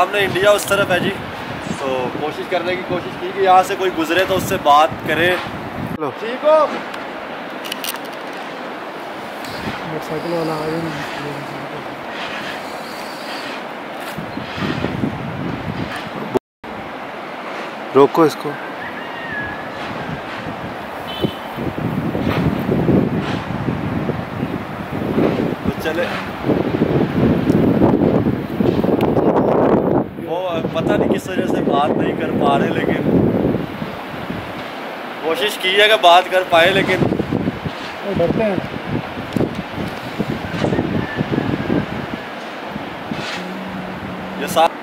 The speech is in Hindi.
हमने इंडिया उस तरफ़ है जी। तो कोशिश करने की कोशिश की कि यहाँ से कोई गुजरे तो उससे बात करे। ठीक हो? मोटरसाइकिल वाला रोको इसको। तो चले। वो पता नहीं किस वजह से बात नहीं कर पा रहे लेकिन कोशिश की है कि बात कर पाए लेकिन डरते हैं। ये साथ